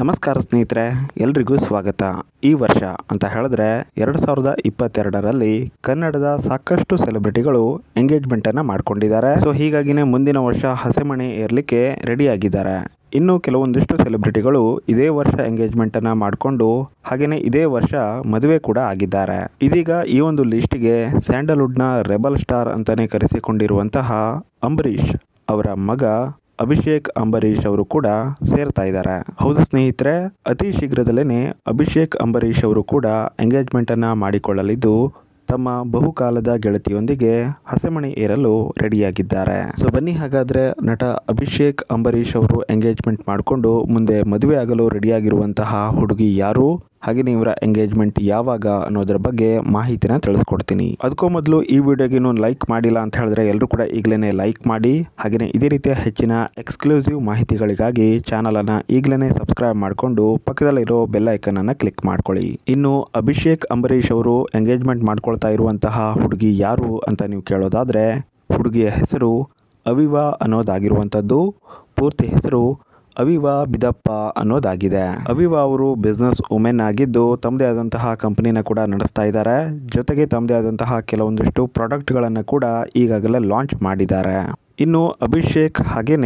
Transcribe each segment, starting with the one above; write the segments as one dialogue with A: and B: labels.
A: ನಮಸ್ಕಾರ ಸ್ನೇಹಿತರೆ, ಎಲ್ರಿಗೂ ಸ್ವಾಗತ. ಈ ವರ್ಷ ಅಂತ ಹೇಳಿದ್ರೆ ಎರಡು ಸಾವಿರದ ಇಪ್ಪತ್ತೆರಡರಲ್ಲಿ ಕನ್ನಡದ ಸಾಕಷ್ಟು ಸೆಲೆಬ್ರಿಟಿಗಳು ಎಂಗೇಜ್ಮೆಂಟನ್ನು ಮಾಡ್ಕೊಂಡಿದ್ದಾರೆ. ಸೊ ಹೀಗಾಗಿನೇ ಮುಂದಿನ ವರ್ಷ ಹಸೆಮಣೆ ಏರ್ಲಿಕ್ಕೆ ರೆಡಿ ಆಗಿದ್ದಾರೆ. ಇನ್ನು ಕೆಲವೊಂದಿಷ್ಟು ಸೆಲೆಬ್ರಿಟಿಗಳು ಇದೇ ವರ್ಷ ಎಂಗೇಜ್ಮೆಂಟನ್ನು ಮಾಡಿಕೊಂಡು ಹಾಗೆಯೇ ಇದೇ ವರ್ಷ ಮದುವೆ ಕೂಡ ಆಗಿದ್ದಾರೆ. ಇದೀಗ ಈ ಒಂದು ಲಿಸ್ಟಿಗೆ ಸ್ಯಾಂಡಲ್ವುಡ್ನ ರೆಬಲ್ ಸ್ಟಾರ್ ಅಂತಲೇ ಕರೆಸಿಕೊಂಡಿರುವಂತಹ ಅಂಬರೀಷ್ ಅವರ ಮಗ ಅಭಿಷೇಕ್ ಅಂಬರೀಷ್ ಅವರು ಕೂಡ ಸೇರ್ತಾ ಇದ್ದಾರೆ. ಹೌದು ಸ್ನೇಹಿತರೆ, ಅತಿ ಶೀಘ್ರದಲ್ಲೇ ಅಭಿಷೇಕ್ ಅಂಬರೀಶ್ ಅವರು ಕೂಡ ಎಂಗೇಜ್ಮೆಂಟ್ ಅನ್ನ ಮಾಡಿಕೊಳ್ಳಲಿದ್ದು, ತಮ್ಮ ಬಹುಕಾಲದ ಗೆಳತಿಯೊಂದಿಗೆ ಹಸೆಮಣೆ ಏರಲು ರೆಡಿಯಾಗಿದ್ದಾರೆ. ಸೊ ಬನ್ನಿ ಹಾಗಾದ್ರೆ ನಟ ಅಭಿಷೇಕ್ ಅಂಬರೀಶ್ ಅವರು ಎಂಗೇಜ್ಮೆಂಟ್ ಮಾಡಿಕೊಂಡು ಮುಂದೆ ಮದುವೆ ಆಗಲು ರೆಡಿಯಾಗಿರುವಂತಹ ಹುಡುಗಿ ಯಾರು? ಹಾಗೆಯೇ ಇವರ ಎಂಗೇಜ್ಮೆಂಟ್ ಯಾವಾಗ ಅನ್ನೋದ್ರ ಬಗ್ಗೆ ಮಾಹಿತಿನ ತಿಳಿಸ್ಕೊಡ್ತೀನಿ. ಅದಕ್ಕೂ ಮೊದಲು ಈ ವಿಡಿಯೋಗೆ ಇನ್ನೊಂದು ಲೈಕ್ ಮಾಡಿಲ್ಲ ಅಂತ ಹೇಳಿದ್ರೆ ಎಲ್ಲರೂ ಕೂಡ ಈಗಲೇ ಲೈಕ್ ಮಾಡಿ. ಹಾಗೆಯೇ ಇದೇ ರೀತಿಯ ಹೆಚ್ಚಿನ ಎಕ್ಸ್ಕ್ಲೂಸಿವ್ ಮಾಹಿತಿಗಳಿಗಾಗಿ ಚಾನಲನ್ನು ಈಗಲೇ ಸಬ್ಸ್ಕ್ರೈಬ್ ಮಾಡಿಕೊಂಡು ಪಕ್ಕದಲ್ಲಿರೋ ಬೆಲ್ ಐಕನನ್ನು ಕ್ಲಿಕ್ ಮಾಡ್ಕೊಳ್ಳಿ. ಇನ್ನು ಅಭಿಷೇಕ್ ಅಂಬರೀಷ್ ಅವರು ಎಂಗೇಜ್ಮೆಂಟ್ ಮಾಡ್ಕೊಳ್ತಾ ಇರುವಂತಹ ಹುಡುಗಿ ಯಾರು ಅಂತ ನೀವು ಕೇಳೋದಾದರೆ ಹುಡುಗಿಯ ಹೆಸರು ಅವಿವಾ ಅನ್ನೋದಾಗಿರುವಂಥದ್ದು. ಪೂರ್ತಿ ಹೆಸರು ಅವಿವಾ ಬಿದಪ್ಪ ಅನ್ನೋದಾಗಿದೆ. ಅವಿವಾ ಅವರು ಬಿಸ್ನೆಸ್ ವುಮೆನ್ ಆಗಿದ್ದು, ತಮ್ಮದೇ ಆದಂತಹ ಕಂಪನಿನ ಕೂಡ ನಡೆಸ್ತಾ ಇದ್ದಾರೆ. ಜೊತೆಗೆ ತಮ್ಮದೇ ಆದಂತಹ ಕೆಲವೊಂದಿಷ್ಟು ಪ್ರಾಡಕ್ಟ್ಗಳನ್ನು ಕೂಡ ಈಗಾಗಲೇ ಲಾಂಚ್ ಮಾಡಿದ್ದಾರೆ. ಇನ್ನು ಅಭಿಷೇಕ್ ಹಾಗೇ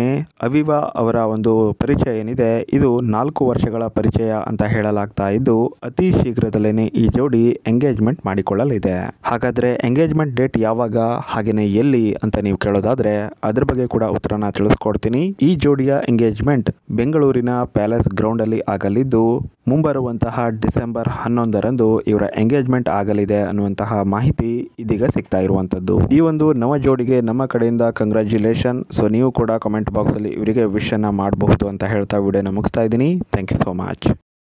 A: ಅವಿವಾ ಅವರ ಒಂದು ಪರಿಚಯ ಏನಿದೆ, ಇದು ನಾಲ್ಕು ವರ್ಷಗಳ ಪರಿಚಯ ಅಂತ ಹೇಳಲಾಗ್ತಾ ಇದ್ದು, ಅತಿ ಶೀಘ್ರದಲ್ಲೇನೆ ಈ ಜೋಡಿ ಎಂಗೇಜ್ಮೆಂಟ್ ಮಾಡಿಕೊಳ್ಳಲಿದೆ. ಹಾಗಾದ್ರೆ ಎಂಗೇಜ್ಮೆಂಟ್ ಡೇಟ್ ಯಾವಾಗ ಹಾಗೆಯೇ ಎಲ್ಲಿ ಅಂತ ನೀವು ಕೇಳೋದಾದ್ರೆ, ಅದ್ರ ಬಗ್ಗೆ ಕೂಡ ಉತ್ತರನ ತಿಳಿಸ್ಕೊಡ್ತೀನಿ. ಈ ಜೋಡಿಯ ಎಂಗೇಜ್ಮೆಂಟ್ ಬೆಂಗಳೂರಿನ ಪ್ಯಾಲೇಸ್ ಗ್ರೌಂಡ್ ಅಲ್ಲಿ ಆಗಲಿದ್ದು ಮುಂಬರುವಂತಹ ಡಿಸೆಂಬರ್ ಹನ್ನೊಂದರಂದು ಇವರ ಎಂಗೇಜ್ಮೆಂಟ್ ಆಗಲಿದೆ ಅನ್ನುವಂತಹ ಮಾಹಿತಿ ಇದೀಗ ಸಿಗ್ತಾ ಇರುವಂತದ್ದು ಈ ಒಂದು ನವ ಜೋಡಿಗೆ ನಮ್ಮ ಕಡೆಯಿಂದ ಕಂಗ್ರ್ಯಾಚುಲೇಷನ್ ಸೊ ನೀವು ಕೂಡ ಕಮೆಂಟ್ ಬಾಕ್ಸ್ ಅಲ್ಲಿ ಇವರಿಗೆ ವಿಶ್ ಅನ್ನ ಮಾಡಬಹುದು ಅಂತ ಹೇಳ್ತಾ ವಿಡಿಯೋನ ಮುಗಿಸ್ತಾ ಇದ್ದೀನಿ. Thank you so much